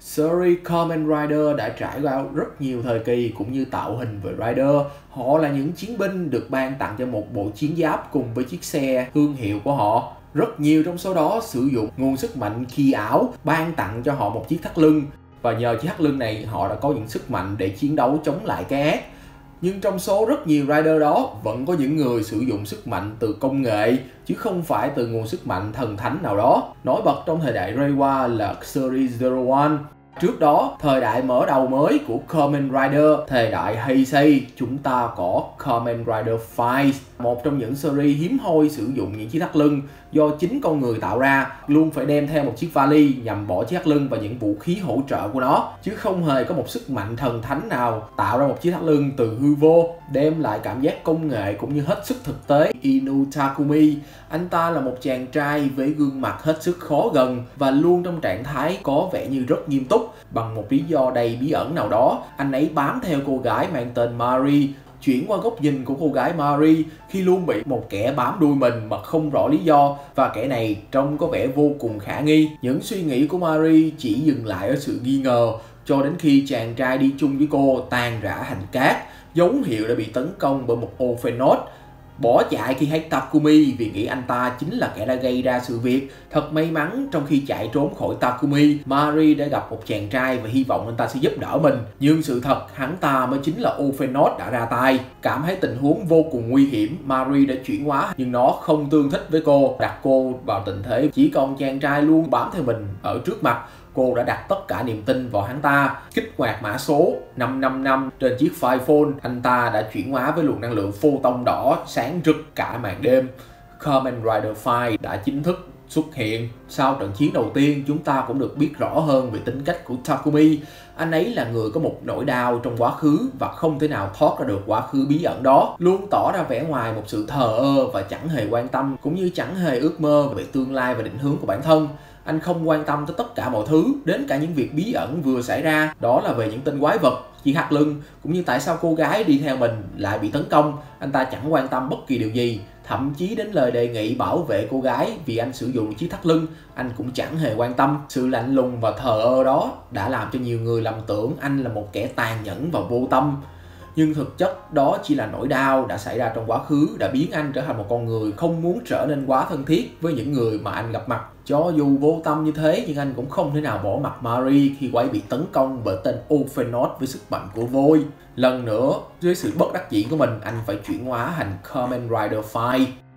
Surrey Kamen Rider đã trải qua rất nhiều thời kỳ cũng như tạo hình về Rider. Họ là những chiến binh được ban tặng cho một bộ chiến giáp cùng với chiếc xe thương hiệu của họ. Rất nhiều trong số đó sử dụng nguồn sức mạnh khi ảo, ban tặng cho họ một chiếc thắt lưng và nhờ chiếc thắt lưng này, họ đã có những sức mạnh để chiến đấu chống lại cái ác nhưng trong số rất nhiều rider đó, vẫn có những người sử dụng sức mạnh từ công nghệ, chứ không phải từ nguồn sức mạnh thần thánh nào đó. Nổi bật trong thời đại Reiwa là Series Zero One Trước đó, thời đại mở đầu mới của Kamen Rider, thời đại Heisei, chúng ta có Kamen Rider Fight, một trong những series hiếm hoi sử dụng những chiếc thắt lưng do chính con người tạo ra, luôn phải đem theo một chiếc vali nhằm bỏ chiếc thắt lưng và những vũ khí hỗ trợ của nó, chứ không hề có một sức mạnh thần thánh nào tạo ra một chiếc thắt lưng từ hư vô, đem lại cảm giác công nghệ cũng như hết sức thực tế. Inu Takumi, anh ta là một chàng trai với gương mặt hết sức khó gần và luôn trong trạng thái có vẻ như rất nghiêm túc. Bằng một lý do đầy bí ẩn nào đó anh ấy bám theo cô gái mang tên Marie chuyển qua góc nhìn của cô gái Marie khi luôn bị một kẻ bám đuôi mình mà không rõ lý do. Và kẻ này trông có vẻ vô cùng khả nghi. Những suy nghĩ của Marie chỉ dừng lại ở sự nghi ngờ cho đến khi chàng trai đi chung với cô tan rã hành cát. Dấu hiệu đã bị tấn công bởi một Ophenot bỏ chạy khi thấy Takumi vì nghĩ anh ta chính là kẻ đã gây ra sự việc. Thật may mắn trong khi chạy trốn khỏi Takumi, Mari đã gặp một chàng trai và hy vọng anh ta sẽ giúp đỡ mình. Nhưng sự thật hắn ta mới chính là Ophenos đã ra tay. Cảm thấy tình huống vô cùng nguy hiểm, Mari đã chuyển hóa nhưng nó không tương thích với cô, đặt cô vào tình thế chỉ còn chàng trai luôn bám theo mình ở trước mặt cô đã đặt tất cả niềm tin vào hắn ta. Kích hoạt mã số 555 trên chiếc Fire Phone, anh ta đã chuyển hóa với luồng năng lượng phô tông đỏ sáng rực cả màn đêm. Kamen Rider Fire đã chính thức xuất hiện. Sau trận chiến đầu tiên, chúng ta cũng được biết rõ hơn về tính cách của Takumi. Anh ấy là người có một nỗi đau trong quá khứ và không thể nào thoát ra được quá khứ bí ẩn đó. Luôn tỏ ra vẻ ngoài một sự thờ ơ và chẳng hề quan tâm, cũng như chẳng hề ước mơ về tương lai và định hướng của bản thân anh không quan tâm tới tất cả mọi thứ, đến cả những việc bí ẩn vừa xảy ra. Đó là về những tên quái vật. Chỉ hạt lưng cũng như tại sao cô gái đi theo mình lại bị tấn công, anh ta chẳng quan tâm bất kỳ điều gì. Thậm chí đến lời đề nghị bảo vệ cô gái vì anh sử dụng chiếc thắt lưng, anh cũng chẳng hề quan tâm. Sự lạnh lùng và thờ ơ đó đã làm cho nhiều người lầm tưởng anh là một kẻ tàn nhẫn và vô tâm nhưng thực chất đó chỉ là nỗi đau đã xảy ra trong quá khứ đã biến anh trở thành một con người không muốn trở nên quá thân thiết với những người mà anh gặp mặt cho dù vô tâm như thế nhưng anh cũng không thể nào bỏ mặt Marie khi quay bị tấn công bởi tên Ophenos với sức mạnh của vôi. Lần nữa, dưới sự bất đắc dĩ của mình, anh phải chuyển hóa thành Kamen Rider 5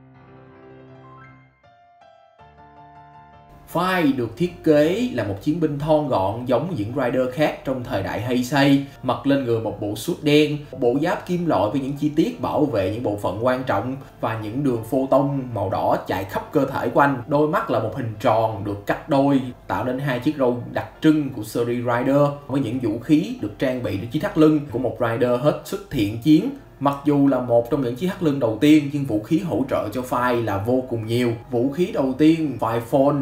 Vai được thiết kế là một chiến binh thon gọn giống những rider khác trong thời đại Heisei, mặc lên người một bộ suit đen, bộ giáp kim loại với những chi tiết bảo vệ những bộ phận quan trọng và những đường phô tông màu đỏ chạy khắp cơ thể của anh. Đôi mắt là một hình tròn được cắt đôi, tạo nên hai chiếc râu đặc trưng của series rider với những vũ khí được trang bị trên chiếc thắt lưng của một rider hết sức thiện chiến Mặc dù là một trong những chiếc hắc lưng đầu tiên nhưng vũ khí hỗ trợ cho File là vô cùng nhiều. Vũ khí đầu tiên File Phone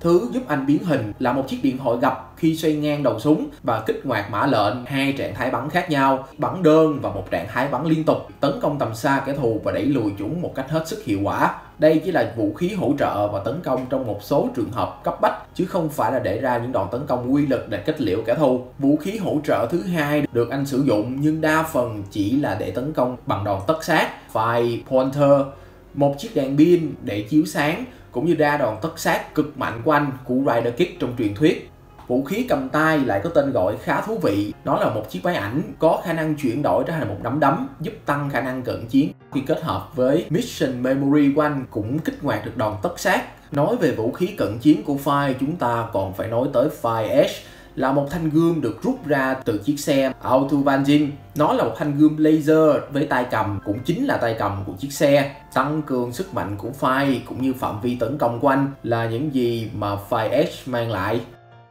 Thứ giúp anh biến hình là một chiếc điện thoại gập khi xoay ngang đầu súng và kích hoạt mã lệnh hai trạng thái bắn khác nhau, bắn đơn và một trạng thái bắn liên tục, tấn công tầm xa kẻ thù và đẩy lùi chúng một cách hết sức hiệu quả. Đây chỉ là vũ khí hỗ trợ và tấn công trong một số trường hợp cấp bách chứ không phải là để ra những đòn tấn công quy lực để kết liễu kẻ thù. Vũ khí hỗ trợ thứ hai được anh sử dụng nhưng đa phần chỉ là để tấn công bằng đòn tất sát, fire pointer, một chiếc đèn pin để chiếu sáng cũng như ra đòn tất sát cực mạnh của anh của Rider Kick trong truyền thuyết. Vũ khí cầm tay lại có tên gọi khá thú vị, nó là một chiếc máy ảnh có khả năng chuyển đổi trở thành một nắm đấm giúp tăng khả năng cận chiến khi kết hợp với Mission Memory của anh cũng kích hoạt được đòn tất sát. Nói về vũ khí cận chiến của Fire chúng ta còn phải nói tới Fire Edge là một thanh gươm được rút ra từ chiếc xe Autovanjin. Nó là một thanh gươm laser với tay cầm cũng chính là tay cầm của chiếc xe. Tăng cường sức mạnh của Fire cũng như phạm vi tấn công của anh là những gì mà Fire Edge mang lại.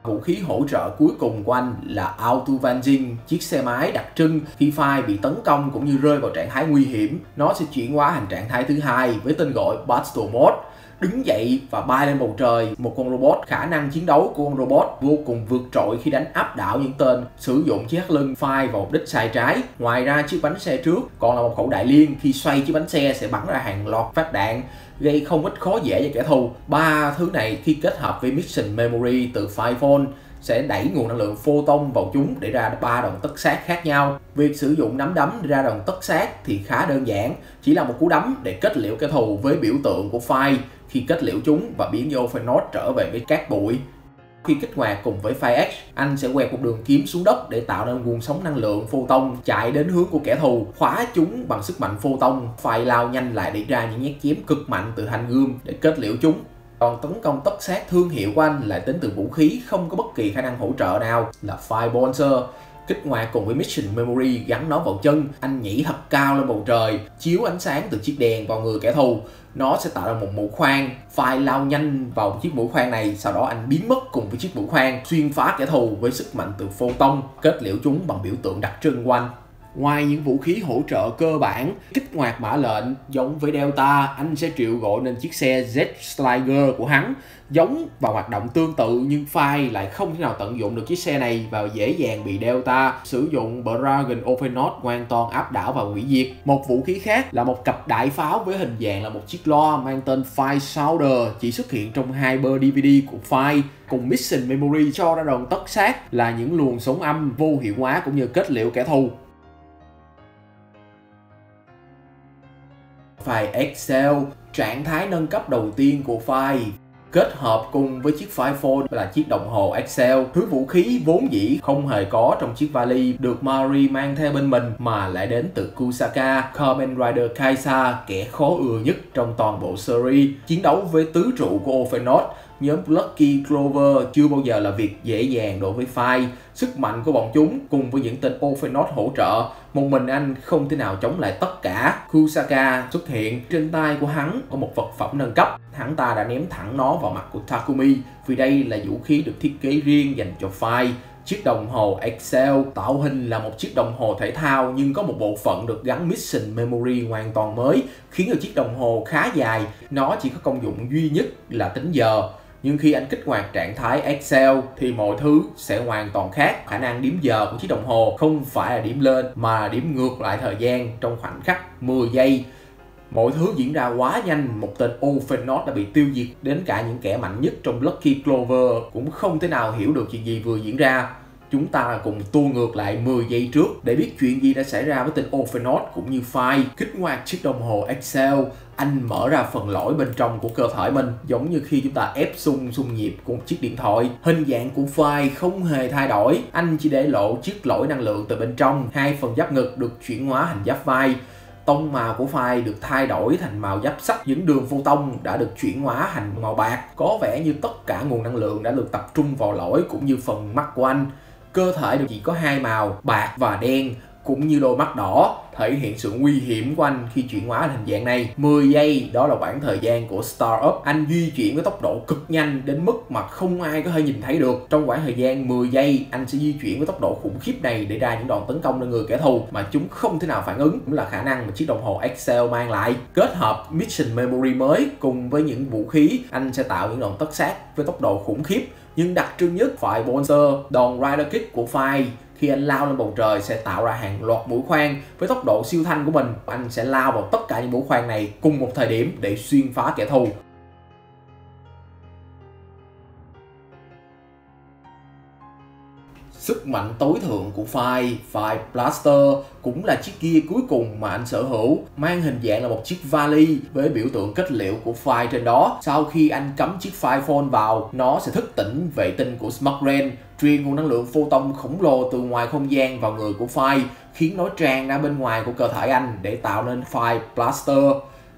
Vũ khí hỗ trợ cuối cùng của anh là Autovanjin, chiếc xe máy đặc trưng khi Fire bị tấn công cũng như rơi vào trạng thái nguy hiểm. Nó sẽ chuyển qua thành trạng thái thứ hai với tên gọi Battle Mode đứng dậy và bay lên bầu trời. Một con robot khả năng chiến đấu của con robot vô cùng vượt trội khi đánh áp đảo những tên sử dụng chiếc lưng phai vào mục đích sai trái. Ngoài ra chiếc bánh xe trước còn là một khẩu đại liên. Khi xoay chiếc bánh xe sẽ bắn ra hàng loạt phát đạn gây không ít khó dễ cho kẻ thù. Ba thứ này khi kết hợp với mission memory từ Phone sẽ đẩy nguồn năng lượng photon vào chúng để ra ba đòn tất sát khác nhau. Việc sử dụng nắm đấm ra đòn tất sát thì khá đơn giản, chỉ là một cú đấm để kết liễu kẻ thù với biểu tượng của file khi kết liễu chúng và biến Ophenot trở về với cát bụi. Khi kích hoạt cùng với Fire anh sẽ quẹt một đường kiếm xuống đất để tạo nên nguồn sóng năng lượng photon chạy đến hướng của kẻ thù, khóa chúng bằng sức mạnh photon. phai lao nhanh lại để ra những nhát chém cực mạnh từ thanh gươm để kết liễu chúng. Còn tấn công tất sát thương hiệu của anh lại tính từ vũ khí không có bất kỳ khả năng hỗ trợ nào là Fire Bonzer kích hoạt cùng với Mission Memory gắn nó vào chân. Anh nhảy thật cao lên bầu trời, chiếu ánh sáng từ chiếc đèn vào người kẻ thù. Nó sẽ tạo ra một mũi khoan, phai lao nhanh vào chiếc mũi khoan này. Sau đó anh biến mất cùng với chiếc mũi khoan, xuyên phá kẻ thù với sức mạnh từ photon. Kết liễu chúng bằng biểu tượng đặc trưng của anh. Ngoài những vũ khí hỗ trợ cơ bản, kích hoạt mã lệnh giống với Delta, anh sẽ triệu gọi nên chiếc xe Z Slider của hắn. Giống và hoạt động tương tự nhưng file lại không thể nào tận dụng được chiếc xe này và dễ dàng bị Delta sử dụng Dragon Ophenot hoàn toàn áp đảo và hủy diệt. Một vũ khí khác là một cặp đại pháo với hình dạng là một chiếc loa mang tên File Sounder chỉ xuất hiện trong hai bơ DVD của File cùng Mission Memory cho ra đòn tất sát là những luồng sóng âm vô hiệu hóa cũng như kết liễu kẻ thù. File Excel, trạng thái nâng cấp đầu tiên của file kết hợp cùng với chiếc file phone là chiếc đồng hồ Excel, thứ vũ khí vốn dĩ không hề có trong chiếc vali được Mari mang theo bên mình mà lại đến từ Kusaka, Kamen Rider Kaisa, kẻ khó ưa nhất trong toàn bộ series, chiến đấu với tứ trụ của Ophenot nhóm Lucky Clover chưa bao giờ là việc dễ dàng đối với Fire. Sức mạnh của bọn chúng cùng với những tên Ophenot hỗ trợ, một mình anh không thể nào chống lại tất cả. Kusaka xuất hiện, trên tay của hắn có một vật phẩm nâng cấp. Hắn ta đã ném thẳng nó vào mặt của Takumi vì đây là vũ khí được thiết kế riêng dành cho Fire. Chiếc đồng hồ Excel tạo hình là một chiếc đồng hồ thể thao nhưng có một bộ phận được gắn Mission Memory hoàn toàn mới khiến cho chiếc đồng hồ khá dài. Nó chỉ có công dụng duy nhất là tính giờ nhưng khi anh kích hoạt trạng thái Excel thì mọi thứ sẽ hoàn toàn khác. Khả năng điểm giờ của chiếc đồng hồ không phải là điểm lên mà là điểm ngược lại thời gian trong khoảnh khắc 10 giây. Mọi thứ diễn ra quá nhanh, một tên Ophenot đã bị tiêu diệt. Đến cả những kẻ mạnh nhất trong Lucky Clover cũng không thể nào hiểu được chuyện gì vừa diễn ra. Chúng ta cùng tua ngược lại 10 giây trước để biết chuyện gì đã xảy ra với tên Orphanot cũng như File kích hoạt chiếc đồng hồ Excel, anh mở ra phần lõi bên trong của cơ thể mình, giống như khi chúng ta ép xung xung nhịp của một chiếc điện thoại. Hình dạng của file không hề thay đổi. Anh chỉ để lộ chiếc lõi năng lượng từ bên trong, hai phần giáp ngực được chuyển hóa thành giáp vai. Tông màu của file được thay đổi thành màu giáp sắt những đường phô tông đã được chuyển hóa thành màu bạc. Có vẻ như tất cả nguồn năng lượng đã được tập trung vào lõi cũng như phần mắt của anh cơ thể được chỉ có hai màu, bạc và đen, cũng như đôi mắt đỏ, thể hiện sự nguy hiểm của anh khi chuyển hóa hình dạng này. 10 giây, đó là khoảng thời gian của startup. Anh di chuyển với tốc độ cực nhanh đến mức mà không ai có thể nhìn thấy được. Trong khoảng thời gian 10 giây, anh sẽ di chuyển với tốc độ khủng khiếp này để ra những đòn tấn công lên người kẻ thù mà chúng không thể nào phản ứng. Cũng là khả năng mà chiếc đồng hồ Excel mang lại. Kết hợp mission memory mới cùng với những vũ khí, anh sẽ tạo những đòn tất sát với tốc độ khủng khiếp nhưng đặc trưng nhất phải Bonzer, đòn Rider Kick của Phai khi anh lao lên bầu trời sẽ tạo ra hàng loạt mũi khoan. Với tốc độ siêu thanh của mình, anh sẽ lao vào tất cả những mũi khoan này cùng một thời điểm để xuyên phá kẻ thù. Sức mạnh tối thượng của Fire, Fire Blaster cũng là chiếc kia cuối cùng mà anh sở hữu, mang hình dạng là một chiếc vali với biểu tượng kết liễu của Fire trên đó. Sau khi anh cắm chiếc Fire Phone vào, nó sẽ thức tỉnh vệ tinh của Smart Ren, truyền nguồn năng lượng photon khổng lồ từ ngoài không gian vào người của Fire, khiến nó tràn ra bên ngoài của cơ thể anh để tạo nên Fire Blaster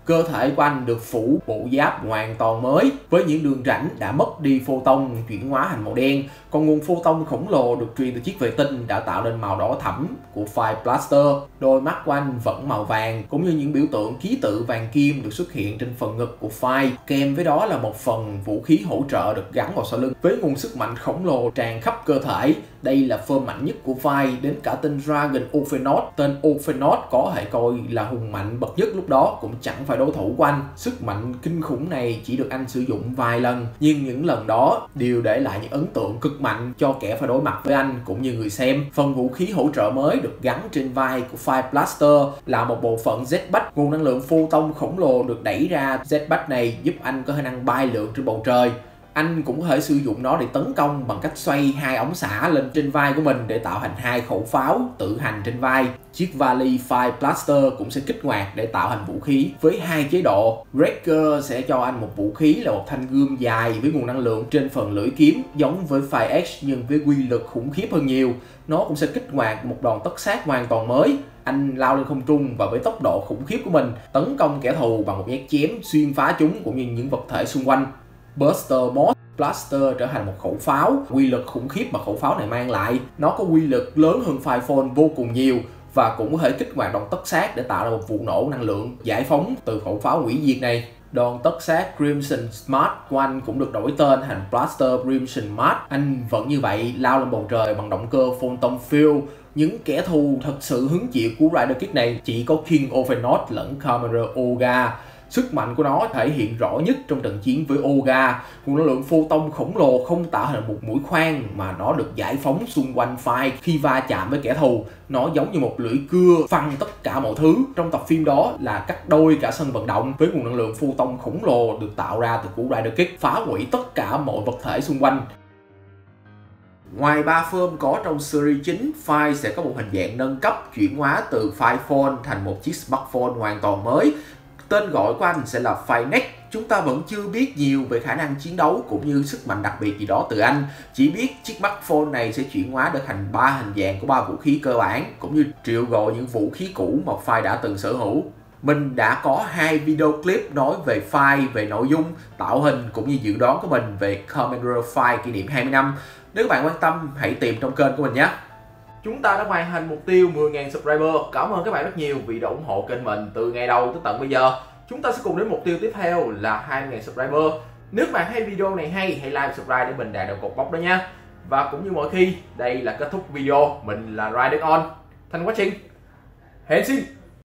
cơ thể của anh được phủ bộ giáp hoàn toàn mới với những đường rãnh đã mất đi photon chuyển hóa thành màu đen. Còn nguồn photon khổng lồ được truyền từ chiếc vệ tinh đã tạo nên màu đỏ thẫm của Fire Blaster đôi mắt của anh vẫn màu vàng, cũng như những biểu tượng ký tự vàng kim được xuất hiện trên phần ngực của Fire kèm với đó là một phần vũ khí hỗ trợ được gắn vào sau lưng với nguồn sức mạnh khổng lồ tràn khắp cơ thể. Đây là phơ mạnh nhất của Fire đến cả tên Dragon Ophenot tên Ophenot có thể coi là hùng mạnh bậc nhất lúc đó, cũng chẳng phải đối thủ của anh. Sức mạnh kinh khủng này chỉ được anh sử dụng vài lần, nhưng những lần đó đều để lại những ấn tượng cực mạnh cho kẻ phải đối mặt với anh cũng như người xem. Phần vũ khí hỗ trợ mới được gắn trên vai của Fire Blaster là một bộ phận Z-Batch nguồn năng lượng photon khổng lồ được đẩy ra. Z-Batch này giúp anh có khả năng bay lượn trên bầu trời anh cũng có thể sử dụng nó để tấn công bằng cách xoay hai ống xả lên trên vai của mình để tạo thành hai khẩu pháo tự hành trên vai. Chiếc vali Fire Blaster cũng sẽ kích hoạt để tạo thành vũ khí với hai chế độ. Wrecker sẽ cho anh một vũ khí là một thanh gươm dài với nguồn năng lượng trên phần lưỡi kiếm, giống với Fire x nhưng với quy lực khủng khiếp hơn nhiều. Nó cũng sẽ kích hoạt một đòn tất sát hoàn toàn mới anh lao lên không trung và với tốc độ khủng khiếp của mình, tấn công kẻ thù bằng một nhát chém xuyên phá chúng cũng như những vật thể xung quanh. Buster Mod Blaster trở thành một khẩu pháo quy lực khủng khiếp mà khẩu pháo này mang lại nó có quy lực lớn hơn Firefall vô cùng nhiều và cũng có thể kích hoạt đòn tất sát để tạo ra một vụ nổ năng lượng giải phóng từ khẩu pháo hủy diệt này Đòn tất sát Crimson Smart của anh cũng được đổi tên thành Blaster Crimson Smart. Anh vẫn như vậy lao lên bầu trời bằng động cơ Phantom Fuel. Những kẻ thù thật sự hứng chịu của Rider Kick này chỉ có King Overlord lẫn Commander Oga. Sức mạnh của nó thể hiện rõ nhất trong trận chiến với Oga. Nguồn năng lượng phô tông khổng lồ không tạo thành một mũi khoan mà nó được giải phóng xung quanh Phai khi va chạm với kẻ thù. Nó giống như một lưỡi cưa phăng tất cả mọi thứ. Trong tập phim đó là cắt đôi cả sân vận động với nguồn năng lượng phô tông khổng lồ được tạo ra từ cú Rider Kick phá hủy tất cả mọi vật thể xung quanh. Ngoài ba form có trong series chính, File sẽ có một hình dạng nâng cấp chuyển hóa từ File Phone thành một chiếc smartphone hoàn toàn mới Tên gọi của anh sẽ là Finex. Chúng ta vẫn chưa biết nhiều về khả năng chiến đấu cũng như sức mạnh đặc biệt gì đó từ anh. Chỉ biết chiếc smartphone này sẽ chuyển hóa được thành ba hình dạng của ba vũ khí cơ bản cũng như triệu gọi những vũ khí cũ mà File đã từng sở hữu mình đã có hai video clip nói về file, về nội dung, tạo hình cũng như dự đoán của mình về Commander File kỷ niệm 20 năm. Nếu các bạn quan tâm, hãy tìm trong kênh của mình nhé. Chúng ta đã hoàn thành mục tiêu 10.000 subscriber. Cảm ơn các bạn rất nhiều vì đã ủng hộ kênh mình từ ngày đầu tới tận bây giờ. Chúng ta sẽ cùng đến mục tiêu tiếp theo là 20.000 subscriber. Nếu bạn thấy video này hay, hãy like subscribe để mình đạt được cột mốc đó nha. Và cũng như mọi khi, đây là kết thúc video. Mình là Riding On. Thanh quá trình. Hẹn xin